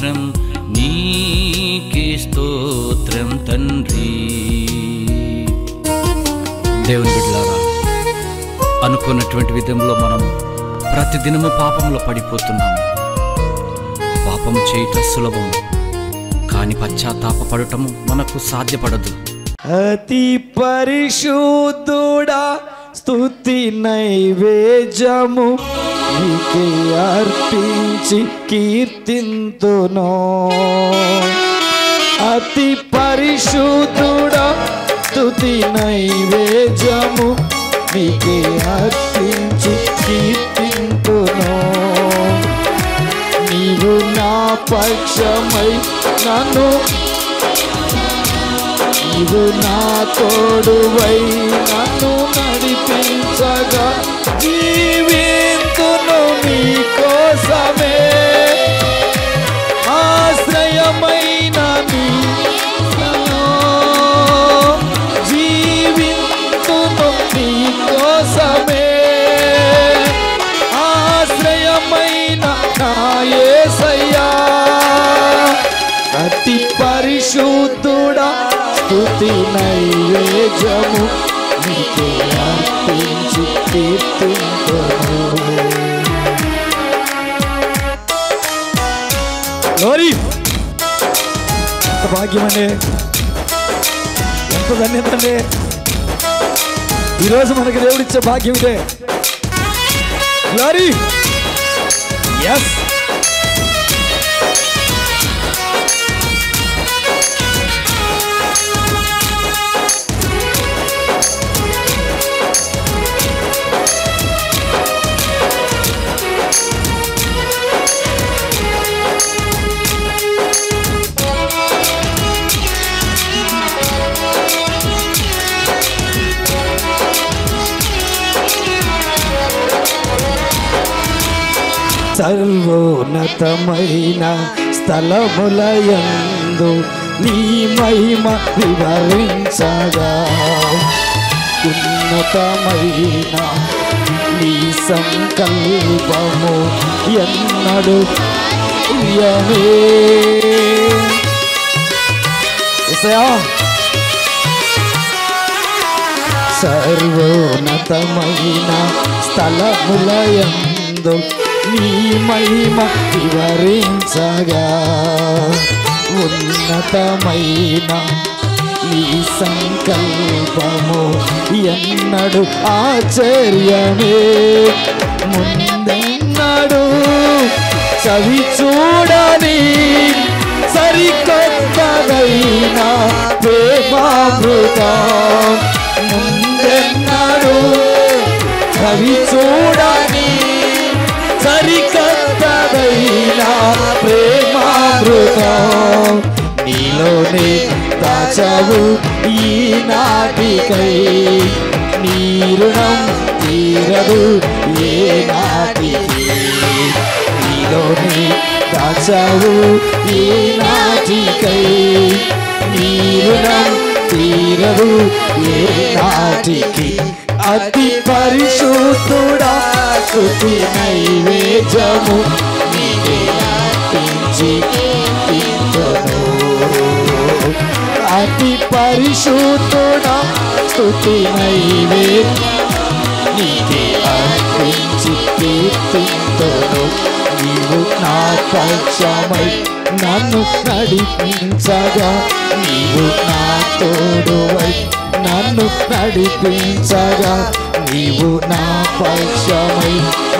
స్తోత్రం నీకే స్తోత్రం తండ్రి. దేవుని బిడ్డలారా అనుకున్నటువంటి విధంలో మనం ప్రతిదినము పాపంలో పడిపోతున్నాము. పాపం చేయటం సులభం కానీ పశ్చాత్తాపడటము మనకు సాధ్యపడదు. అతి పరిశుద్ధుడా స్తుతి నైవేద్యము. నీకే అర్పించి కీర్తింతును. అతి పరిశుద్ధుడా స్తుతి నైవేద్యము నీకే అర్పించి కీర్తింతును. నీవు నా పక్షమై నన్ను నీవు నా తోడువై నన్ను నడిపించగా జీవ నైవేద్యము నీకే అర్పించి కీర్తింతును లోరీ ఎంత భాగ్యమండి ఎంత ధన్యత అండి ఈరోజు మనకి దేవుడిచ్చే భాగ్యం ఇదే గ్లోరీ ఎస్ సర్వోన్నతమైన స్థలములయందు నీ మహిమ వివరించగా ఉన్నతమైన నీ సంకల్పము ఎన్నడు సర్వోన్నతమైన స్థలములయందు నీ మహిమ వివరించగా ఉన్నతమైన ఈ సంకల్పము ఎన్నడు ఆశ్చర్యమే. ముందెన్నడు చవి చూడని సరికొత్తదైన ప్రేమామృతం ముందెన్నడు చవి చూడని నా ప్రేమామృతం నీలోనే దాచవు ఈనాటికై నీ రుణం తీరదు ఏ నాటికి. నీలోనే దాచవు ఈనాటికై నీ రుణం తీరదు ఏ నాటికి. అతి పరిశుద్ధుడా శృతి నైవేద్యము. అతి పరిశుద్ధుడ స్తుతి నీకే అర్పించి కీర్తింతును నీవు నా పక్షమై నన్ను నడిపించగా. నీవు నా తోడువై నన్ను నడిపించగా. నీవు నా పక్షమై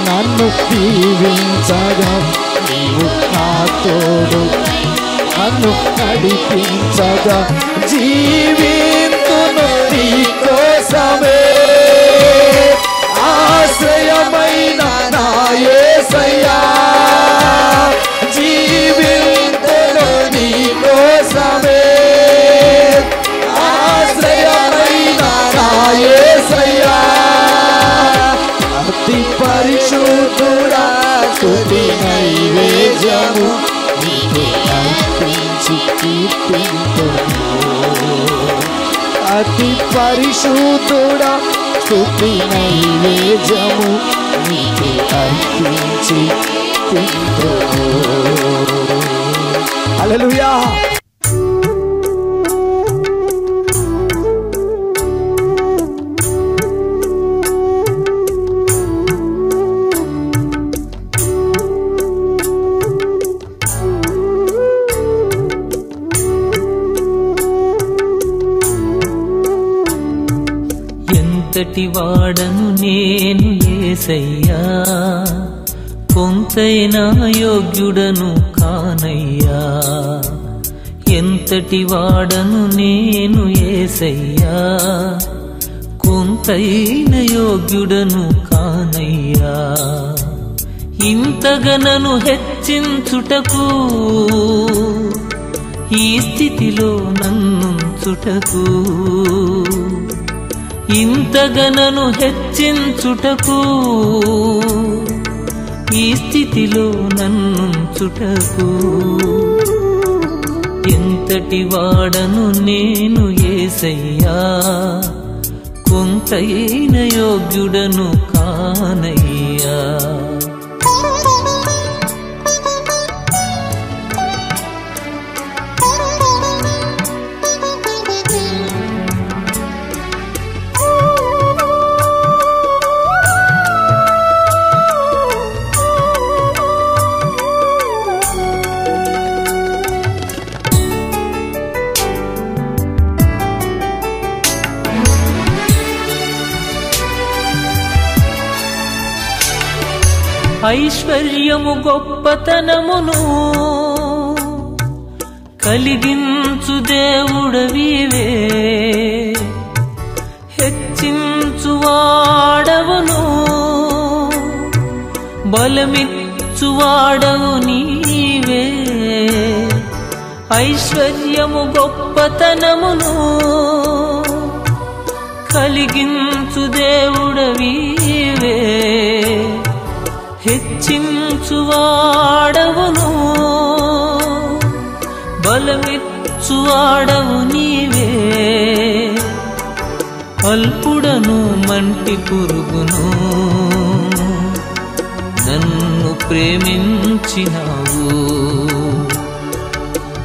నన్ను దీవించగా. నీవు నా తోడు నన్ను నడిపించగా జీవి అతి పరిశుద్ధుడా స్థుతి నైవేద్యము నీకే అర్పించి అలలుయా చీకటి ఎంతటి వాడను నేను ఏసయ్యా? కొంతైనా యోగ్యుడను కానయ్యా? ఎంతటి వాడను నేను ఏసయ్యా? కొంతైన యోగ్యుడను కానయ్యా? ఇంతగనను హెచ్చించుటకు ఈ స్థితిలో నన్నుంచుటకు ఇంతగనను హెచ్చించుటకు ఈ స్థితిలో నన్నుంచుటకు. ఎంతటి వాడను నేను ఏసయ్యా కొంతైన యోగ్యుడను కానయ్యా. ఐశ్వర్యము గొప్పతనమును కలిగించు దేవుడవివే. హెచ్చించు వాడవును బలమిచ్చు వాడవు నీవే. ఐశ్వర్యము గొప్పతనమును కలిగించు దేవుడవివే. హెచ్చించువాడవును బలమిచ్చువాడవు నీవే. అల్పుడను మంటి పురుగును. నన్ను ప్రేమించినావు.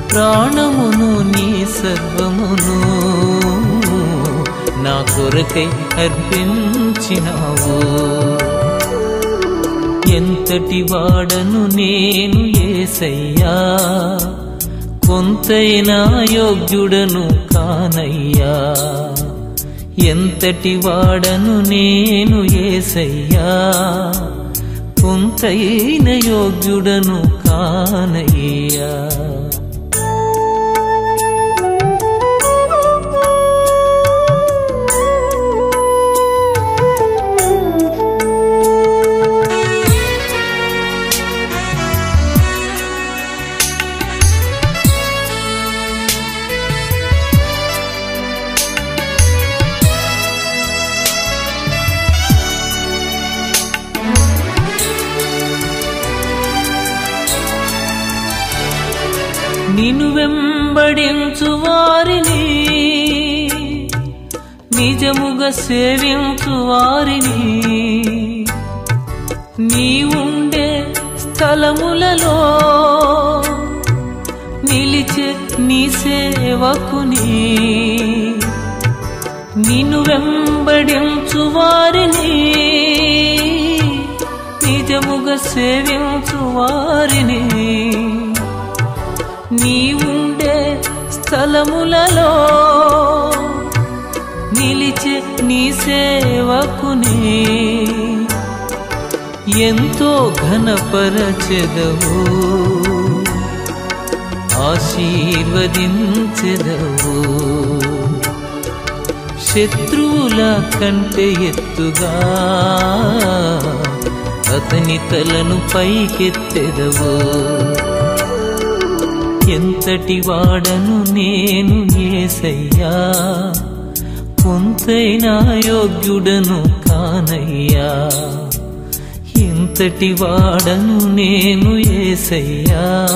ప్రాణమును నీ సర్వమును. నా కొరకై అర్పించినావు. ఎంతటి వాడను నేను ఏసయ్యా? కొంతైనా యోగ్యుడను కానయ్యా? ఎంతటి వాడను నేను ఏసయ్యా? కొంతైన యోగ్యుడను కానయ్యా? వెంబడించు వారిని నిజముగా సేవించు వారిని నీ ఉండే స్థలములలో నిలిచే నీ సేవకుని నిన్ను వెంబడించు వారిని నిజముగా సేవించు వారిని నీవుండే స్థలములలో నిలిచే నీ సేవకునే. ఎంతో ఘనపరచెదవు ఆశీర్వదించెదవు. శత్రువుల కంటే ఎత్తుగా అతని తలను పైకెత్తెదవు. ఎంతటి వాడను నేను ఏసయ్యా? కొంతైనా యోగ్యుడను కానయ్యా? ఎంతటి వాడను నేను ఏసయ్యా?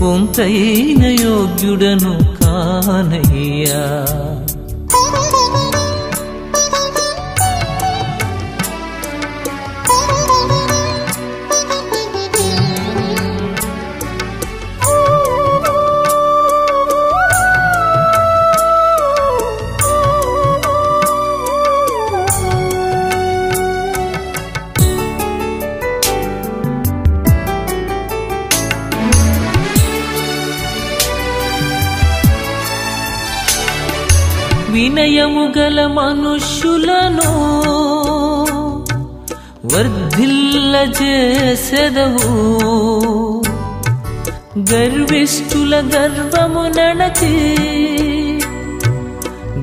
కొంతైన యోగ్యుడను కానయ్యా? హృదయము గల మనుష్యులను వర్ధిల్ల చేసెదవు. గర్విష్ఠుల గర్వము నడచి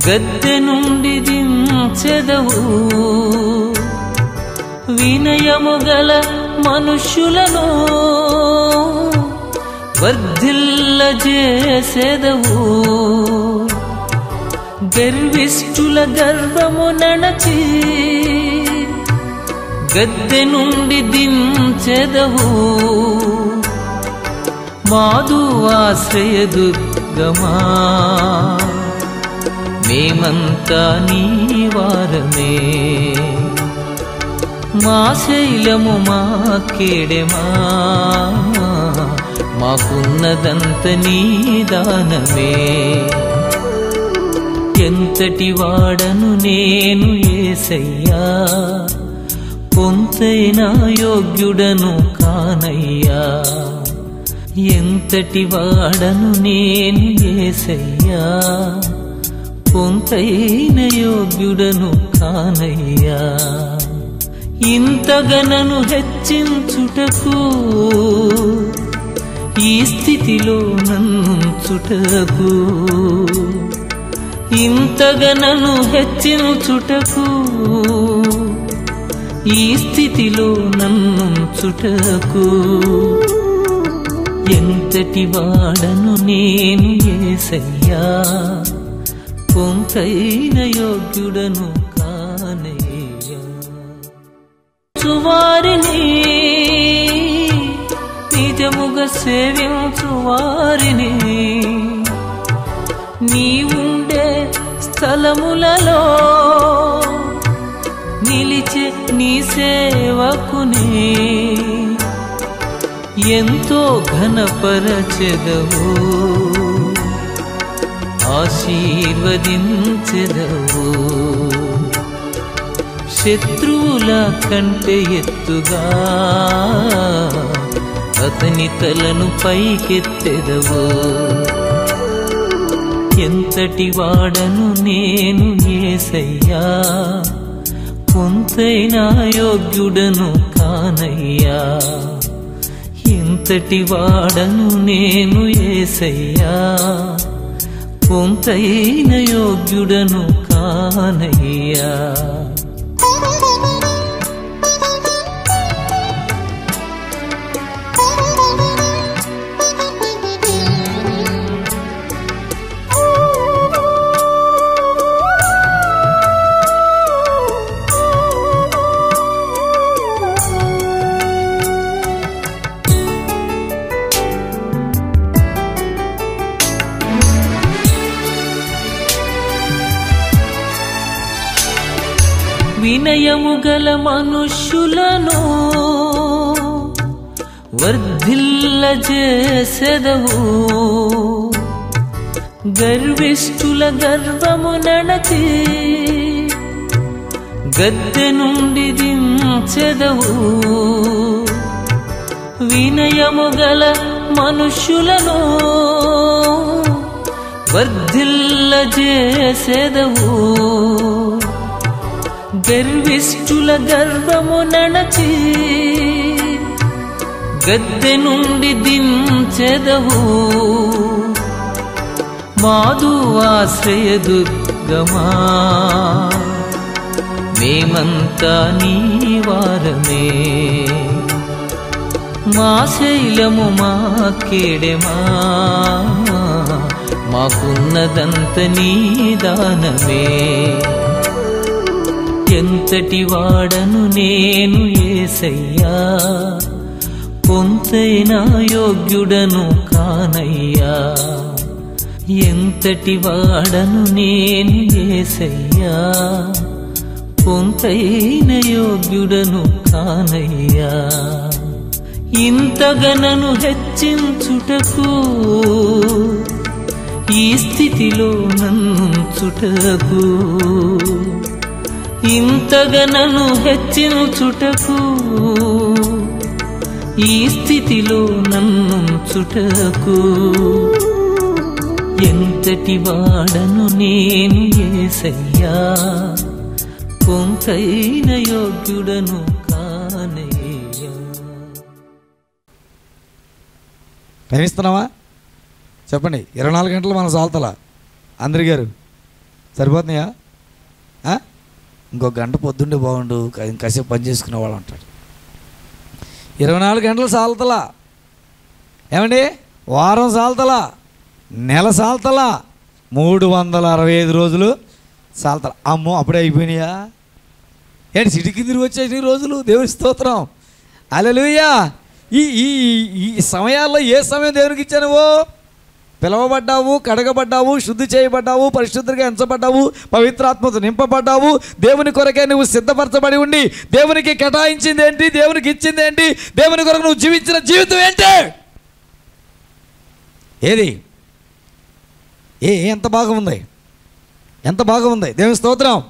గద్దె నుండి దించెదవు. వినయము గల మనుష్యులను వర్ధిల్ల చేసెదవు. గర్విష్ఠుల గర్వము నడచి గద్దె నుండి దించెదవు. మాధు ఆశ్రయ దుర్గమా మేమంతా నీ వారమే. మా శైలము మా కేడెమా మాకున్నదంత నీ దానమే. ఎంతటి వాడను నేను ఏసయ్యా? కొంతైనా యోగ్యుడను కానయ్యా? ఎంతటి వాడను నేను ఏసయ్యా? కొంతైన యోగ్యుడను కానయ్యా? ఇంతగనను హెచ్చించుటకు ఈ స్థితిలో నన్నుంచుటకు ఇంతగనను హెచ్చించుటకు ఈ స్థితిలో నన్నుంచుటకు ఎంతటి వాడను నేను ఏసయ్యా కొంతైన యోగ్యుడను కానయ్యా. నిజముగ నిజముగా సేవించువారిని నీవు స్థలములలో నిలిచే నీ సేవకునే. ఎంతో ఘనపరచెదవు ఆశీర్వదించెదవు. శత్రువుల కంటే ఎత్తుగా అతని తలను పైకెత్తెదవు. ఎంతటి వాడను నేను ఏసయ్యా? కొంతైన యోగ్యుడను కానయ్యా? ఎంతటి వాడను నేను ఏసయ్యా? కొంతైన యోగ్యుడను కానయ్యా? మనుష్యులను వర్ధిల్ల చేసెదవు. గర్విష్ఠుల గర్వము నడతి గద్దె నుండి దించెదవు. వినయము గల మనుష్యులను వర్ధిల్ల చేసెదవు. గర్విష్ఠుల గర్వము నణచి గద్దె నుండి దించెదవు. మాధు ఆశ్రయ దుర్గమా మేమంతా నీ వారమే. మా శైలము మా కేడెమా మాకున్నదంత నీ దానమే. ఎంతటి వాడను నేను ఏసయ్యా? పొంతైన యోగ్యుడను కానయ్యా? ఎంతటి వాడను నేను ఏసయ్యా? పొంతైన యోగ్యుడను కానయ్యా? ఇంతగనను హెచ్చించుటకు ఈ స్థితిలో నన్నుంచుటకు ఇంతగనను హెచ్చించుటకు ఈ స్థితిలో నన్నుంచుటకు ఎంతటి వాడను నేను ఏసయ్యా కొంతైన యోగ్యుడను కానయ్యా. చెప్పండి ఇరవై నాలుగు గంటలు మనం చాలతలా అందరి గారు సరిపోతున్నాయా? ఇంకో గంట పొద్దుండే బాగుండు కాసేపు పని చేసుకునే వాళ్ళు అంటాడు. ఇరవై నాలుగు గంటలు సాల్తలా. ఏమండి? వారం సాల్తలా. నెల సాల్తలా. మూడు వందల అరవై ఐదు రోజులు సాల్తలా. అమ్మో అప్పుడే అయిపోయినాయా? ఏంటి సిటికి తిరిగి వచ్చేసి రోజులు? దేవుని స్తోత్రం. అలలుయ్యా ఈ ఈ ఈ సమయాల్లో ఏ సమయం దేవునికి ఇచ్చాను ఓ పిలవబడ్డావు కడగబడ్డావు శుద్ధి చేయబడ్డావు పరిశుద్ధిగా ఎంచబడ్డావు పవిత్రాత్మతో నింపబడ్డావు. దేవుని కొరకే నువ్వు సిద్ధపరచబడి ఉండి దేవునికి కేటాయించింది ఏంటి దేవునికి ఇచ్చింది ఏంటి దేవుని కొరకు నువ్వు జీవించిన జీవితం ఏంటి? ఏది? ఏ ఎంత బాగుంది? ఎంత బాగుంది? దేవుని స్తోత్రం.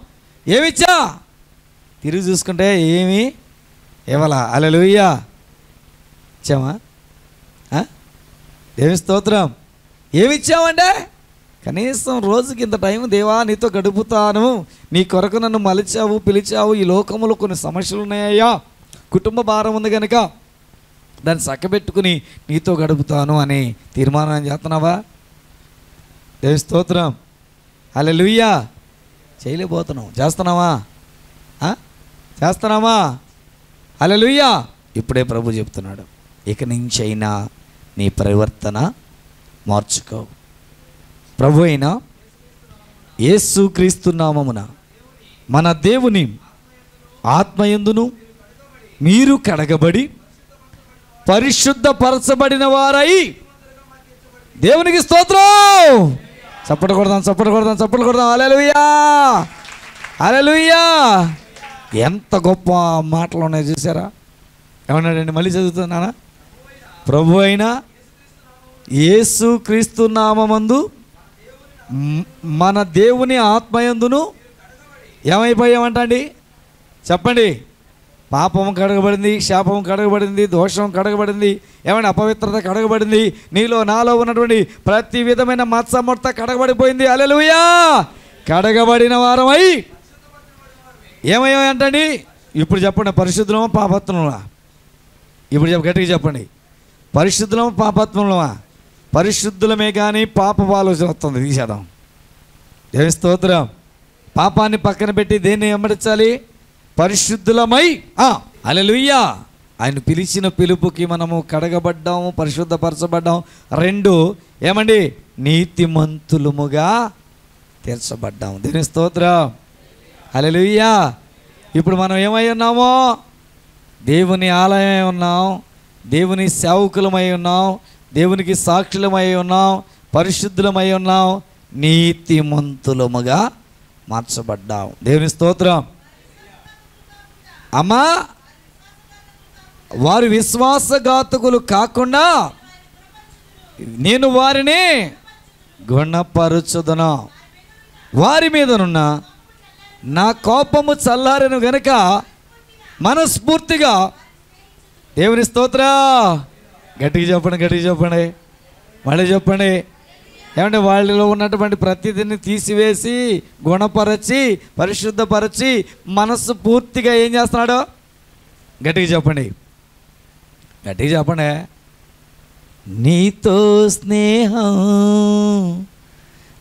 ఏమిచ్చా? తిరిగి చూసుకుంటే ఏమి ఇవ్వాలా. అలలుయ్యా ఇచ్చామా? ఆ? దేవుని స్తోత్రం. ఏమిచ్చామంటే కనీసం రోజుకి ఇంత టైం దేవా నీతో గడుపుతాను. నీ కొరకు నన్ను మలిచావు పిలిచావు. ఈ లోకములో కొన్ని సమస్యలు ఉన్నాయ్యా. కుటుంబ భారం ఉంది కనుక దాన్ని చక్కబెట్టుకుని నీతో గడుపుతాను అని తీర్మానం చేస్తున్నావా? దేవి స్తోత్రం. అలా లుయ్యా చేయలేకపోతున్నావు. చేస్తున్నావా? చేస్తున్నావా? అలా లుయ్యా ఇప్పుడే ప్రభు చెప్తున్నాడు. ఇక నుంచి నీ పరివర్తన మార్చుకో. ప్రభు అయినా యేసుక్రీస్తు నామమున మన దేవుని ఆత్మయందును మీరు కడగబడి పరిశుద్ధపరచబడిన వారై దేవునికి స్తోత్రం. చప్పటి కొడదాం చప్పటి కొడదాం చప్పటి కొడదాం. అలెలుయ్యా అలెలుయ్యా ఎంత గొప్ప మాటలు ఉన్నాయో చూసారా? ఏమన్నాడండి? మళ్ళీ చదువుతున్నానా ప్రభు అయినా యేసు క్రీస్తు నామందు మన దేవుని ఆత్మయందును ఏమైపోయామంటండి? చెప్పండి. పాపం కడగబడింది శాపం కడగబడింది దోషం కడగబడింది ఏమైనా అపవిత్రత కడగబడింది నీలో నాలో ఉన్నటువంటి ప్రతి విధమైన మత్సమర్త కడగబడిపోయింది. అలెలుయా కడగబడిన వారమై ఏమయ్యాయంటండి? ఇప్పుడు చెప్పండి పరిశుద్ధమా పాపత్వమా ఇప్పుడు చెప్ప గట్టిగా చెప్పండి. పరిశుద్ధమా పాపత్వములమా పరిశుద్ధులమే కానీ పాప ఆలోచన వస్తుంది. తీసేద్దాం. దేవి స్తోత్రం. పాపాన్ని పక్కన పెట్టి దేన్ని వెంబడించాలి? పరిశుద్ధులమై. అలెలుయ్యా ఆయన పిలిచిన పిలుపుకి మనము కడగబడ్డాము పరిశుద్ధపరచబడ్డాం రెండు ఏమండి? నీతిమంతులముగా తీర్చబడ్డాము. దేని స్తోత్రం. అలెలుయ్యా ఇప్పుడు మనం ఏమై ఉన్నామో? దేవుని ఆలయమై ఉన్నాం. దేవుని సేవకులమై ఉన్నాం. దేవునికి సాక్షులమై ఉన్నాం పరిశుద్ధులమై ఉన్నాం నీతిమంతులముగా మార్చబడ్డాం. దేవుని స్తోత్రం. అమ్మా వారు విశ్వాసఘాతకులు కాకుండా నేను వారిని గుణపరుచుదను. వారి మీదనున్న నా కోపము చల్లారను గనుక మనస్ఫూర్తిగా దేవుని స్తోత్ర. గట్టిగా చెప్పండి గట్టిగా చెప్పండి. మళ్ళీ చెప్పండి. ఏమంటే వాళ్ళలో ఉన్నటువంటి ప్రతిదిని తీసివేసి గుణపరచి పరిశుద్ధపరచి మనస్సు పూర్తిగా ఏం చేస్తున్నాడు? గట్టిగా చెప్పండి. గట్టిగా చెప్పండి. నీతో స్నేహం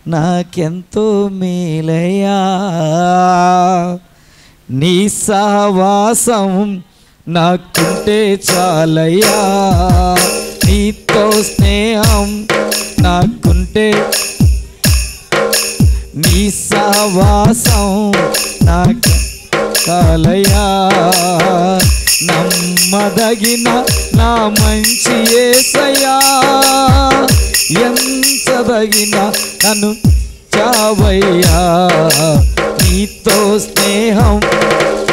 నాకెంతో మేలయ్యా. నీ సహవాసం నాకుంటే చాలయ్యా. నీతో స్నేహం నాకుంటే నీ సహవాసం నాకు చాలయా నమ్మదగిన నా మంచి ఏసయ్యా. ఎంచదగిన నన్ను చావయ్యా. నీతో స్నేహం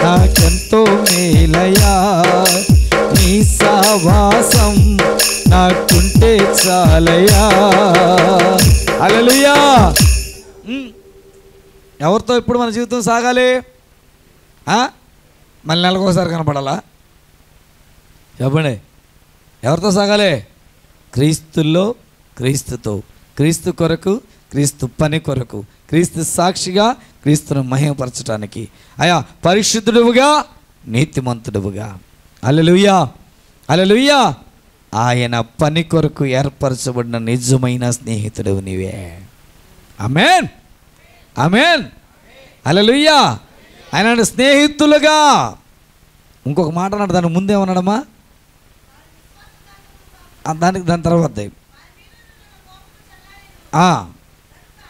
నాకెంతో మేలయా నీ సావాసం నాకుంటే చాలయా అలలుయా ఎవరితో ఇప్పుడు మన జీవితం సాగాలి? ఆ? మళ్ళీ నెలకోసారి కనపడాలా? చెప్పండి. ఎవరితో సాగాలి? క్రీస్తుల్లో క్రీస్తుతో. క్రీస్తు కొరకు క్రీస్తు పని కొరకు. క్రీస్తు సాక్షిగా క్రీస్తును మహిమపరచడానికి అయా పరిశుద్ధుడువుగా నీతిమంతుడువుగా. అలలుయ్యా అలలుయ్యా ఆయన పని కొరకు ఏర్పరచబడిన నిజమైన స్నేహితుడు నీవే. అమేన్ అమేన్ అలలుయ్యా ఆయన స్నేహితులుగా. ఇంకొక మాట అన్నాడు దాని ముందేమన్నాడమ్మా దానికి దాని తర్వాత.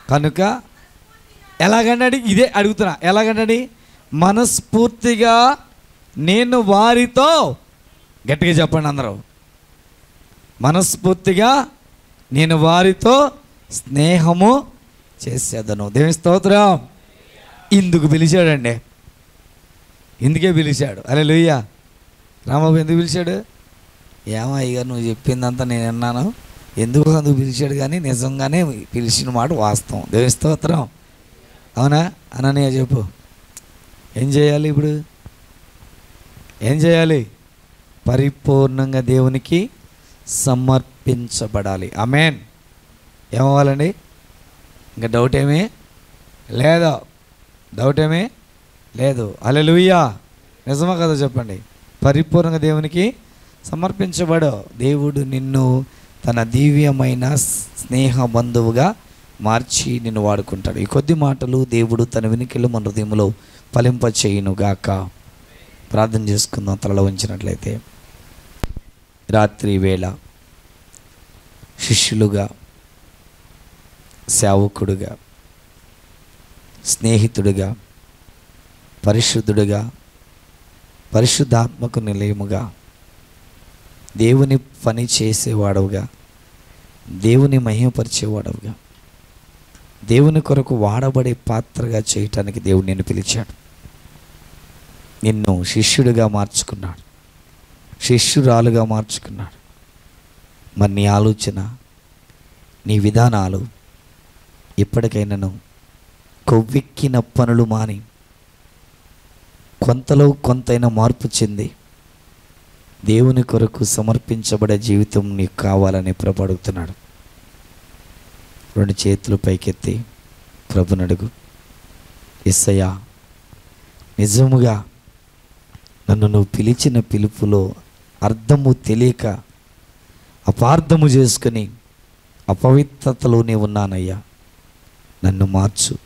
కనుక ఎలాగండి ఇదే అడుగుతున్నా. ఎలాగండి మనస్ఫూర్తిగా నేను వారితో గట్టిగా చెప్పండి అందరూ. మనస్ఫూర్తిగా నేను వారితో స్నేహము చేసేదను. దేవి స్తోత్రం. ఇందుకు పిలిచాడండి. ఇందుకే పిలిచాడు. అరే లూయ రామబాబు ఎందుకు పిలిచాడు? ఏమో ఇక నువ్వు చెప్పిందంతా నేను విన్నాను. ఎందుకు అందుకు పిలిచాడు కానీ నిజంగానే పిలిచిన మాట వాస్తవం. దేవి స్తోత్రం. అవునా? అననయ్య చెప్పు. ఏం చేయాలి ఇప్పుడు? ఏం చేయాలి? పరిపూర్ణంగా దేవునికి సమర్పించబడాలి. అమేన్ ఏమవ్వాలండి? ఇంకా డౌట్ ఏమీ? లేదు. డౌట్ ఏమీ? లేదు. అలెలుయ్యా నిజమా కదా చెప్పండి. పరిపూర్ణంగా దేవునికి సమర్పించబడు. దేవుడు నిన్ను తన దివ్యమైన స్నేహ బంధువుగా మార్చి నిన్ను వాడుకుంటాడు. ఈ కొద్ది మాటలు దేవుడు తన వెనుకలు మన హృదయంలో ఫలింప గాక ప్రార్థన చేసుకుందాం తలలో ఉంచినట్లయితే. రాత్రి వేళ శిష్యులుగా సేవకుడుగా స్నేహితుడిగా పరిశుద్ధుడుగా పరిశుద్ధాత్మకు నిలయముగా దేవుని పని చేసేవాడవుగా దేవుని మహిమపరిచేవాడవుగా దేవుని కొరకు వాడబడే పాత్రగా చేయటానికి దేవుడు నిన్ను పిలిచాడు. నిన్ను శిష్యుడిగా మార్చుకున్నాడు. శిష్యురాలుగా మార్చుకున్నాడు. మరి నీ ఆలోచన నీ విధానాలు ఇప్పటికైనాను కొవ్వెక్కిన పనులు మాని కొంతలో కొంతైనా మార్పు చెంది దేవుని కొరకు సమర్పించబడే జీవితం నీకు కావాలని ప్రభడుగుతున్నాడు రెండు చేతులు పైకెత్తి ప్రభునడుగు. ఎస్సయ్యా నిజముగా నన్ను నువ్వు పిలిచిన పిలుపులో అర్థము తెలియక అపార్థము చేసుకుని అపవిత్రతలోనే ఉన్నానయ్యా. నన్ను మార్చు.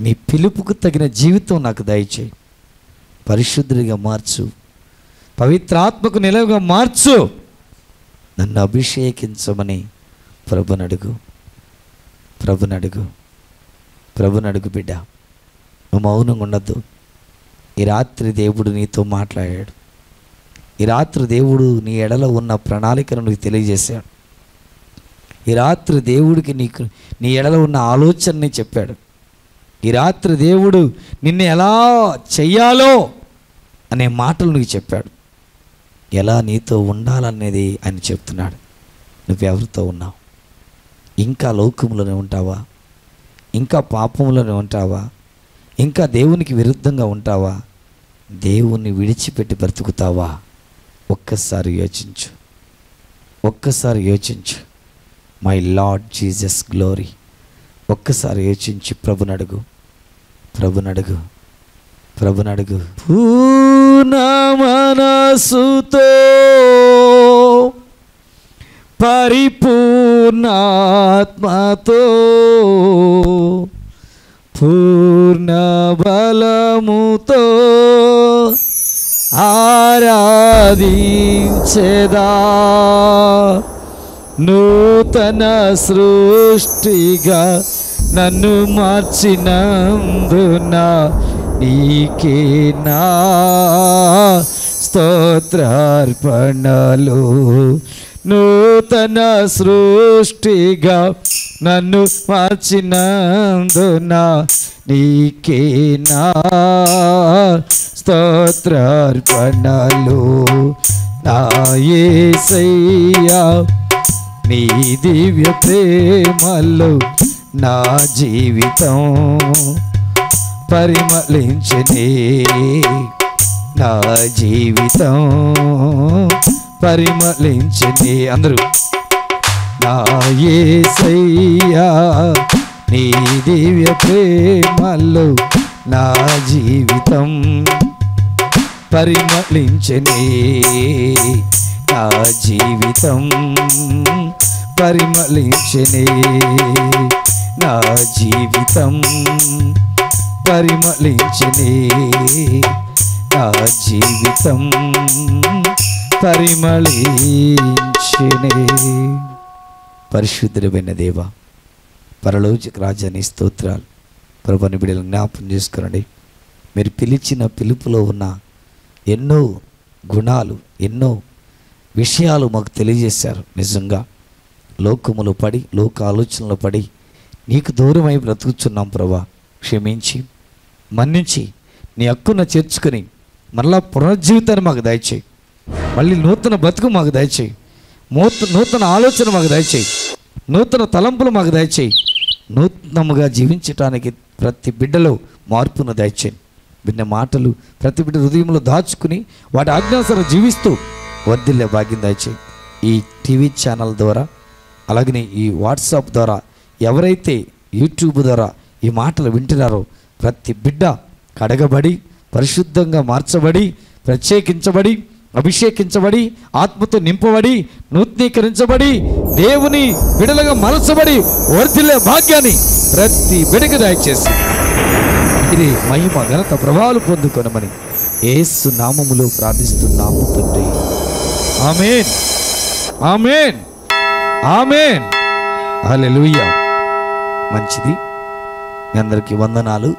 నీ పిలుపుకు తగిన జీవితం నాకు దయచేయి. పరిశుద్ధుడిగా మార్చు. పవిత్రాత్మకు నిలవగా మార్చు. నన్ను అభిషేకించమని ప్రభునడుగు. ప్రభునడుగు ప్రభునడుగు బిడ్డ. నువ్వు మౌనంగా ఉండద్దు. ఈ రాత్రి దేవుడు నీతో మాట్లాడాడు. ఈ రాత్రి దేవుడు నీ ఎడలో ఉన్న ప్రణాళికను నీకు తెలియజేశాడు. ఈ రాత్రి దేవుడికి నీకు నీ ఎడలో ఉన్న ఆలోచనని చెప్పాడు. ఈ రాత్రి దేవుడు నిన్ను ఎలా చెయ్యాలో అనే మాటలు నీకు చెప్పాడు. ఎలా నీతో ఉండాలనేది ఆయన చెప్తున్నాడు. నువ్వెవరితో ఉన్నావు? ఇంకా లోకంలోనే ఉంటావా? ఇంకా పాపంలోనే ఉంటావా? ఇంకా దేవునికి విరుద్ధంగా ఉంటావా? దేవుణ్ణి విడిచిపెట్టి బ్రతుకుతావా? ఒక్కసారి యోచించు. ఒక్కసారి యోచించు. మై లార్డ్ జీసస్ గ్లోరీ ఒక్కసారి యోచించి ప్రభునడుగు. ప్రభునడుగు. ప్రభునడుగు. పూర్ణ మనసుతో పరిపూర్ణాత్మతో పూర్ణ బలముతో ఆరాధించేదా నూతన సృష్టిగా నన్ను మార్చినందున నీకే నా స్తోత్రార్పణలు. నూతన సృష్టిగా నన్ను మార్చినందున నీకే నా స్తోత్రార్పణలు. నా నీ దివ్య ప్రేమలు నా జీవితం పరిమళించనే. నా జీవితం పరిమళించింది అందరూ. నా ఏసయ్యా నీ దివ్య ప్రేమలో నా జీవితం పరిమళించని. నా జీవితం పరిమళించని. నా జీవితం పరిమళించని. నా జీవితం పరిమళించినే. పరిశుద్ధమైన దేవ పరలోచక రాజాని స్తోత్రాలు. ప్రభుని బిడ్డలు జ్ఞాపం చేసుకురండి మీరు పిలిచిన పిలుపులో ఉన్న ఎన్నో గుణాలు ఎన్నో విషయాలు మాకు తెలియజేశారు. నిజంగా లోకములు పడి లోక ఆలోచనలు పడి నీకు దూరమై బ్రతుకుచున్నాం ప్రభా. క్షమించి మన్నించి నీ హక్కున చేర్చుకొని మరలా పునర్జీవితాన్ని మాకు దయచేయి. మళ్ళీ నూతన బతుకు మాకు దయచేయి. నూతన నూతన ఆలోచన మాకు దయచేయి. నూతన తలంపులు మాకు దయచేయి. నూతనముగా జీవించటానికి ప్రతి బిడ్డలో మార్పును దయచేయి. విన్న మాటలు ప్రతి బిడ్డ హృదయంలో దాచుకుని వాటి ఆజ్ఞాసరం జీవిస్తూ వర్ధిల్లే భాగ్యం దయచేయి. ఈ టీవీ ఛానల్ ద్వారా అలాగనే ఈ వాట్సాప్ ద్వారా ఎవరైతే యూట్యూబ్ ద్వారా ఈ మాటలు వింటున్నారో ప్రతి బిడ్డ కడగబడి పరిశుద్ధంగా మార్చబడి ప్రత్యేకించబడి అభిషేకించబడి ఆత్మతో నింపబడి నూతనీకరించబడి దేవుని విడలగా మలచబడి వర్ధిల్లే భాగ్యాన్ని ప్రతి బిడకు దయచేసి. ఇది మహిమ ఘనత ప్రభావాలు పొందుకొనమని ఏసు నామములో ప్రార్థిస్తున్నాము తండ్రి. ఆమెన్. ఆమెన్. ఆమెన్. హల్లెలూయా. మంచిది. మీ అందరికీ వందనాలు.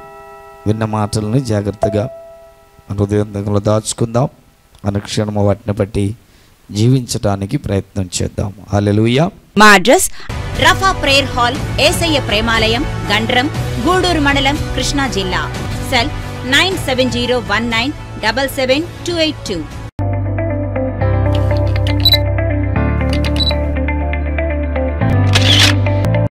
విన్న మాటలను జాగ్రత్తగా హృదయంలో దాచుకుందాం. అనుక్షణము వాటిని బట్టి జీవించటానికి ప్రయత్నం చేద్దాం. హల్లెలూయా. మా address Rapha prayer hall Yesayya Premalayam Gandram Gudur మండలం కృష్ణా జిల్లా. Cell nine seven zero one nine double seven two eight two.